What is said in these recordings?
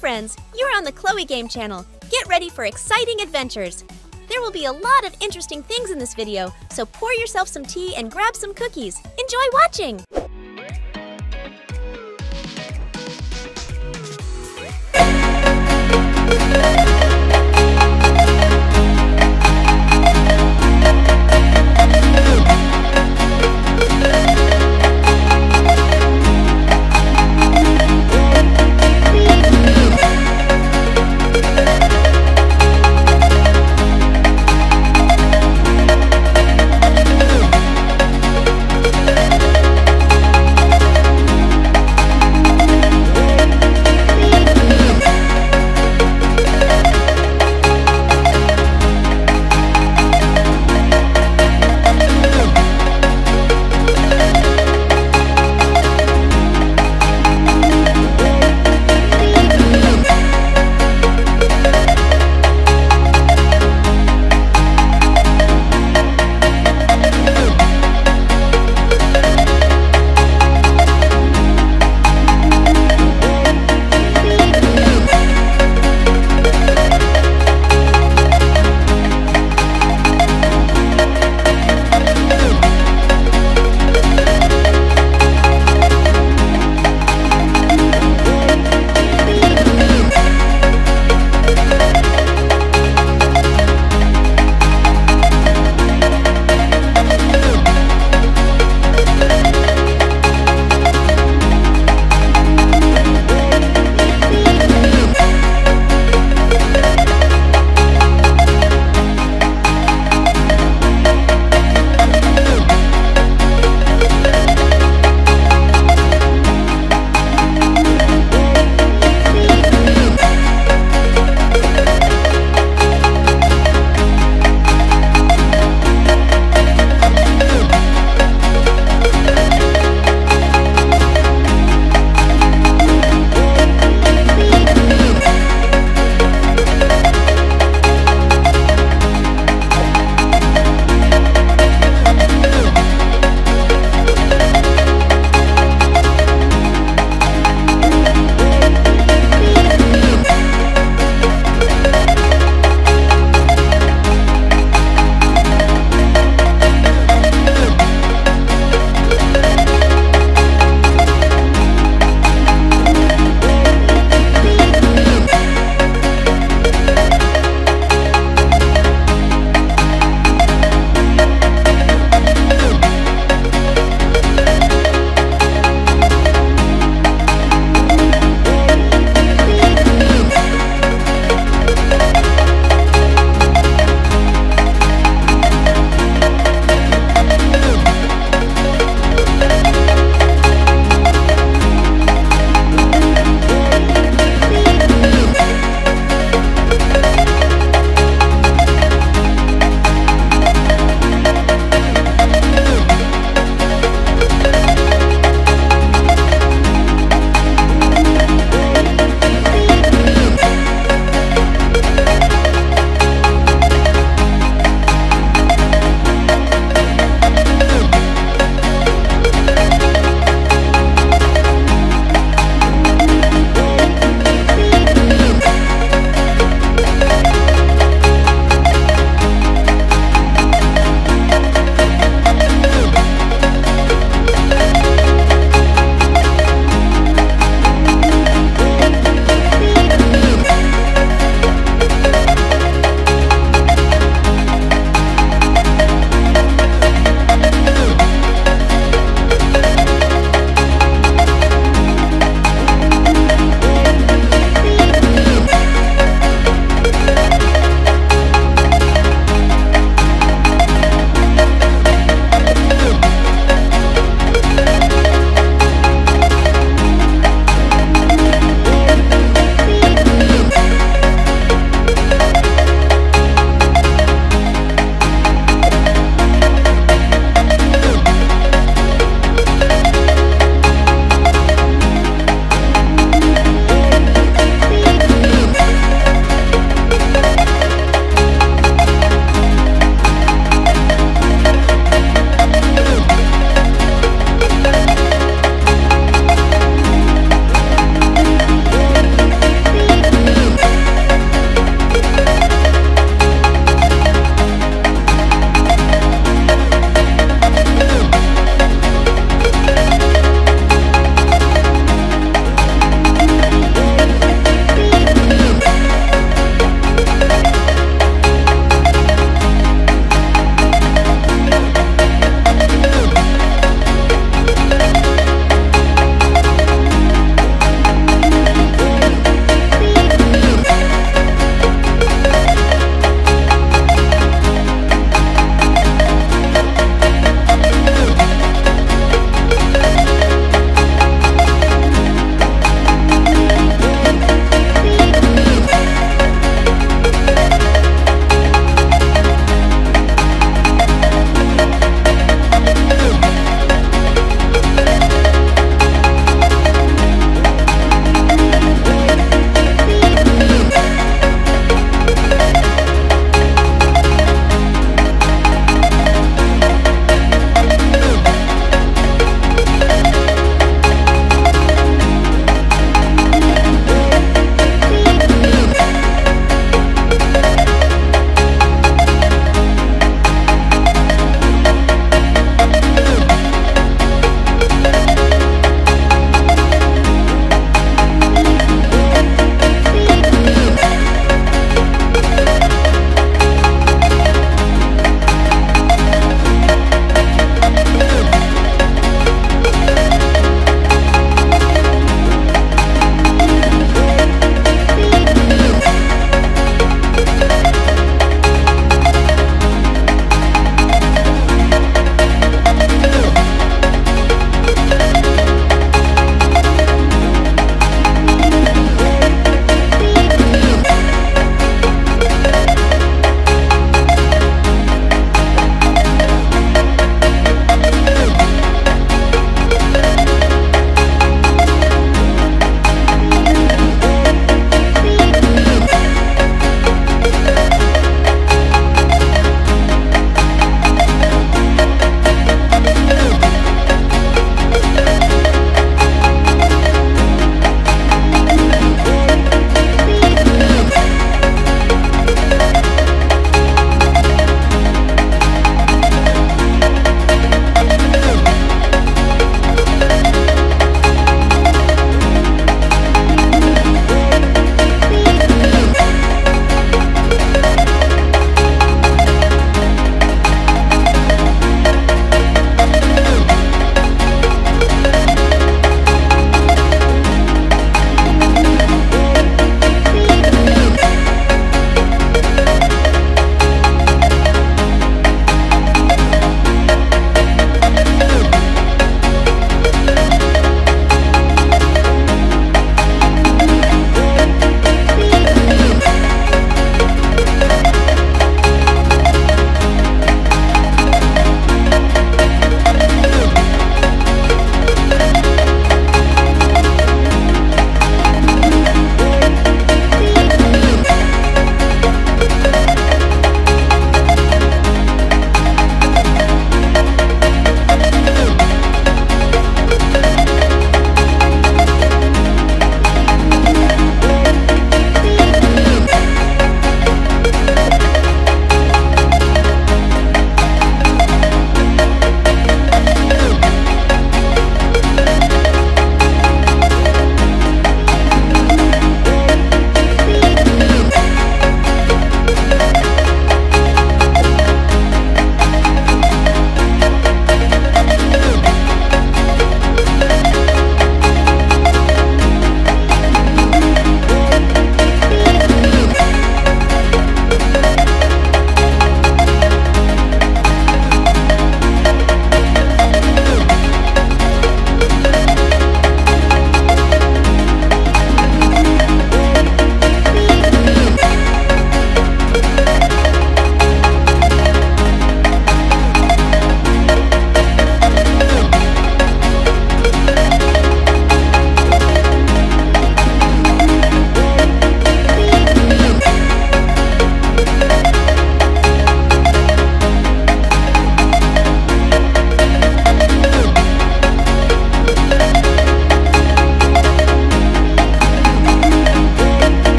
friends! You're on the Chloe Game channel. Get ready for exciting adventures. There will be a lot of interesting things in this video, so pour yourself some tea and grab some cookies. Enjoy watching!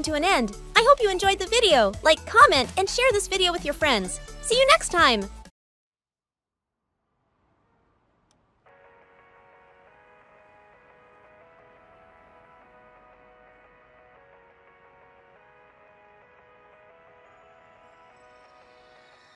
come to an end. I hope you enjoyed the video. Like, comment, and share this video with your friends. See you next time!